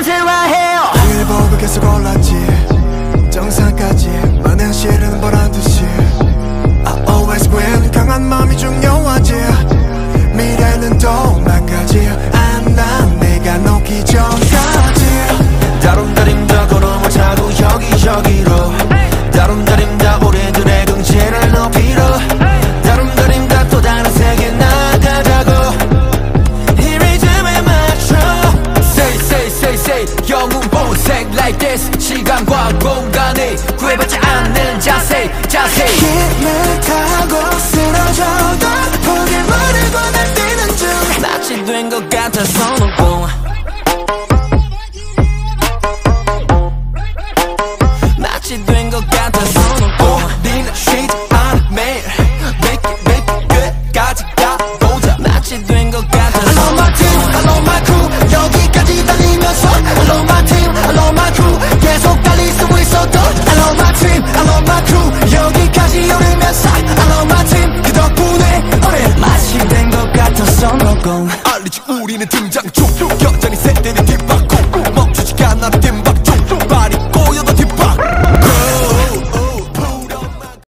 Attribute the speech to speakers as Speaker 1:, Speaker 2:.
Speaker 1: 현실화해요.
Speaker 2: 일보고 계속 올랐지. 정상까지. 마냥 실은 보란 듯이. I always win. 강한 마음이 중요하지. 미래는 또 망가지. 안난 내가 녹기 전
Speaker 3: this 시간과 공간에 구애받지 않는 자세 자세.
Speaker 2: 힘을 타고 쓰러져도 포기 모르고 날 뛰는 중.
Speaker 3: 낯이 된 것 같아 손오공 낯이 된 것 같아 손 손오공 알리지 우리는 등장 중